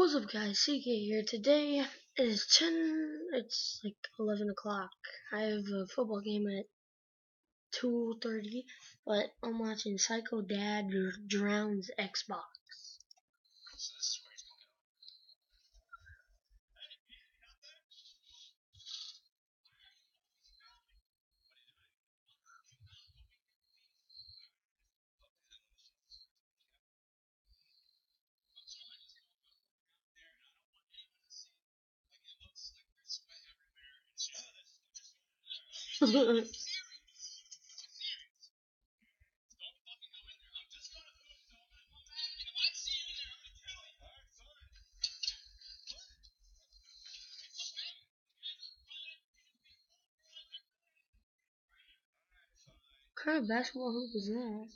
What's up guys, CK here. Today it is 10, it's like 11 o'clock. I have a football game at 2.30, but I'm watching Psycho Dad Drowns Xbox. Kind of basketball hoop is that?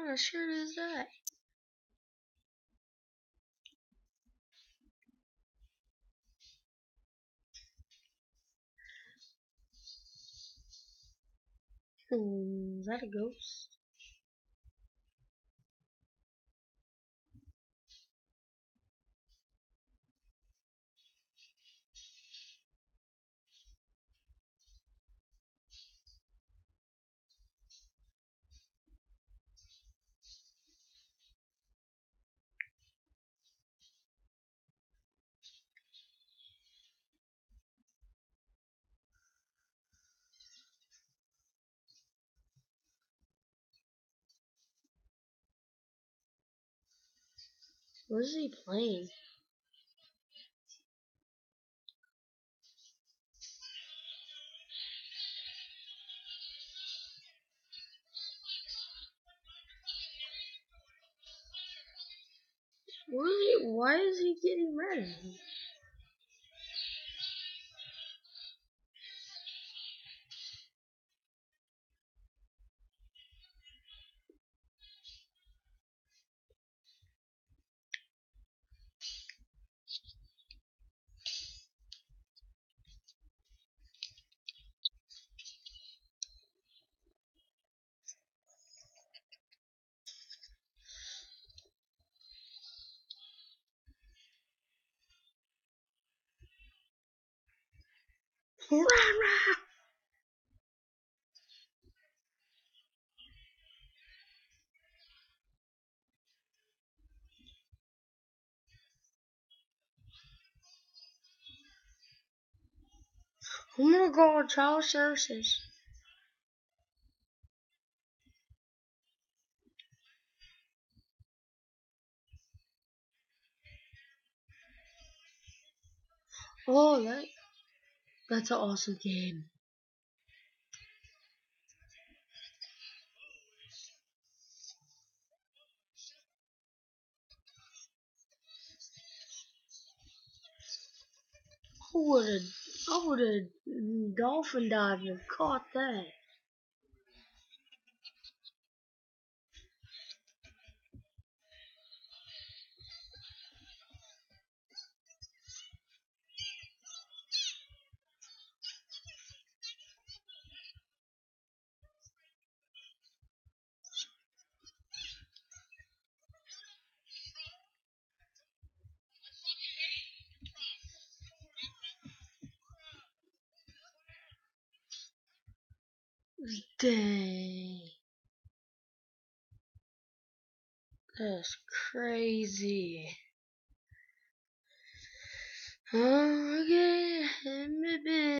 Kind of shirt is that? Hmm, is that a ghost? What is he playing? Why, why is he getting red? Rah, rah. I'm gonna go with child services. Oh, that, that's an awesome game. I would have, I would have mm, dolphin dived and caught that. Dang. That's crazy. Uh, okay,